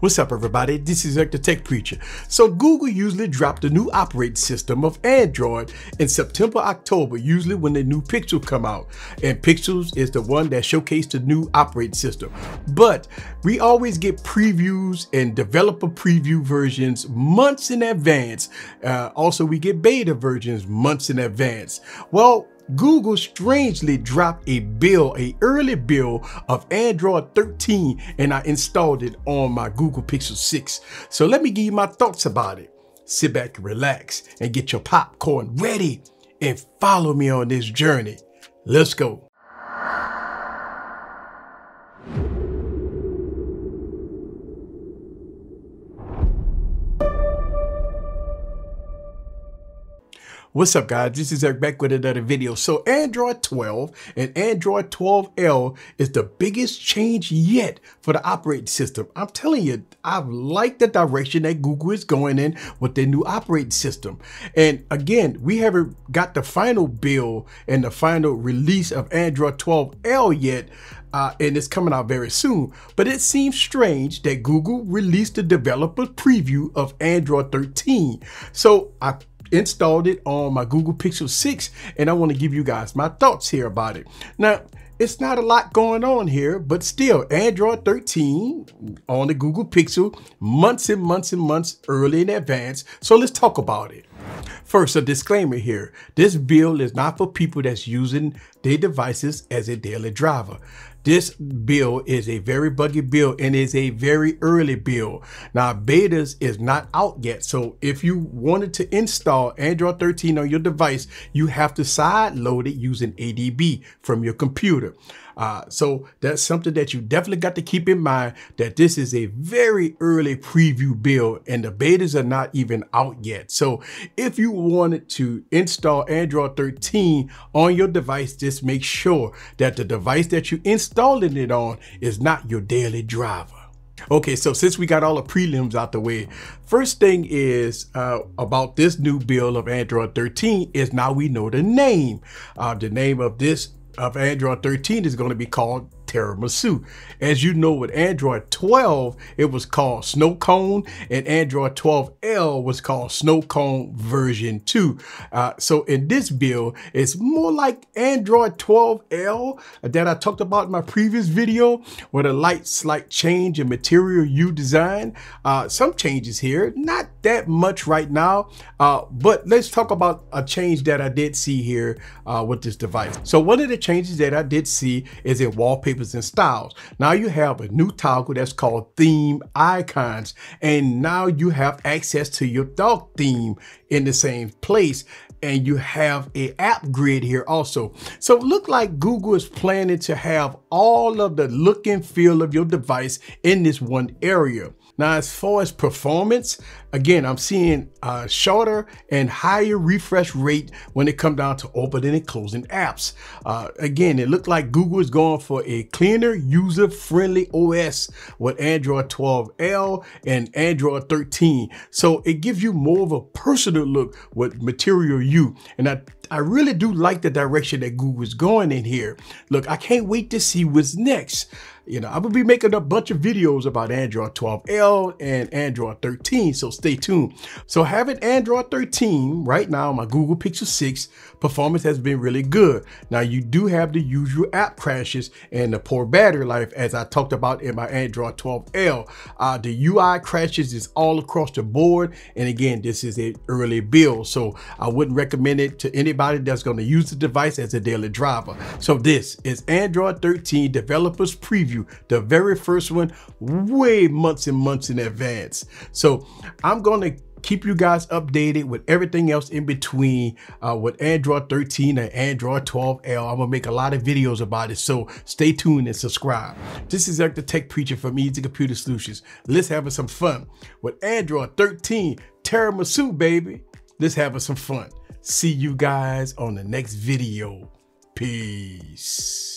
What's up, everybody? This is Eric the Tech Preacher. So, Google usually dropped the new operating system of Android in September, October, usually when the new Pixel come out. And Pixels is the one that showcased the new operating system. But we always get previews and developer preview versions months in advance. Uh, also, we get beta versions months in advance. Well, Google strangely dropped a bill, a early bill of Android 13, and I installed it on my Google Pixel 6. So let me give you my thoughts about it. Sit back relax and get your popcorn ready and follow me on this journey. Let's go. What's up guys, this is Eric back with another video. So Android 12 and Android 12L is the biggest change yet for the operating system. I'm telling you, I like the direction that Google is going in with their new operating system. And again, we haven't got the final bill and the final release of Android 12L yet. Uh, and it's coming out very soon. But it seems strange that Google released the developer preview of Android 13. So I installed it on my Google Pixel 6 and I want to give you guys my thoughts here about it. Now, it's not a lot going on here, but still Android 13 on the Google Pixel months and months and months early in advance. So let's talk about it. First, a disclaimer here. This build is not for people that's using their devices as a daily driver. This bill is a very buggy bill and is a very early bill. Now, betas is not out yet. So if you wanted to install Android 13 on your device, you have to side load it using ADB from your computer. Uh, so that's something that you definitely got to keep in mind that this is a very early preview build and the betas are not even out yet. So if you wanted to install Android 13 on your device, just make sure that the device that you installing it on is not your daily driver. Okay, so since we got all the prelims out the way, first thing is uh, about this new build of Android 13 is now we know the name. Uh, the name of this of Android 13 is going to be called tiramisu. As you know, with Android 12, it was called Snow Cone, and Android 12L was called Snow Cone version 2. Uh, so in this build, it's more like Android 12L that I talked about in my previous video, with a light slight change in Material You design. Uh, some changes here, not that much right now, uh, but let's talk about a change that I did see here uh, with this device. So one of the changes that I did see is in wallpaper wallpapers and styles. Now you have a new toggle that's called theme icons. And now you have access to your dog theme in the same place and you have a app grid here also. So look like Google is planning to have all of the look and feel of your device in this one area. Now, as far as performance, again, I'm seeing a shorter and higher refresh rate when it comes down to opening and closing apps. Uh, again, it looked like Google is going for a cleaner, user-friendly OS with Android 12L and Android 13. So it gives you more of a personal look with Material You. And I, I really do like the direction that Google is going in here. Look, I can't wait to see what's next. You know, I will be making a bunch of videos about Android 12L and Android 13, so stay tuned. So having Android 13 right now, my Google Pixel 6, performance has been really good. Now you do have the usual app crashes and the poor battery life as I talked about in my Android 12L. Uh, the UI crashes is all across the board. And again, this is a early build, so I wouldn't recommend it to anybody that's gonna use the device as a daily driver. So this is Android 13 Developers Preview the very first one, way months and months in advance. So I'm going to keep you guys updated with everything else in between uh, with Android 13 and Android 12L. I'm gonna make a lot of videos about it, so stay tuned and subscribe. This is Eric the Tech Preacher from Easy Computer Solutions. Let's have some fun with Android 13 Tiramisu, baby. Let's have some fun. See you guys on the next video. Peace.